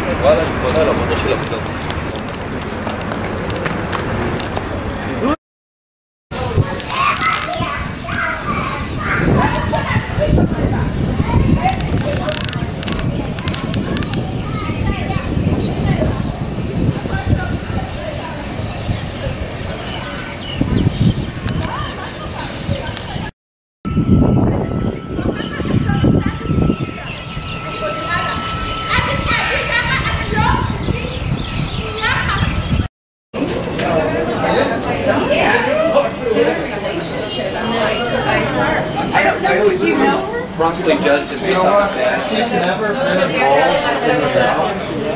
כן, וואלה, אני קורא לעבודה של עבודת I don't know. You know wrongfully judged as being. She's never been involved in the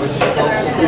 which is helpful.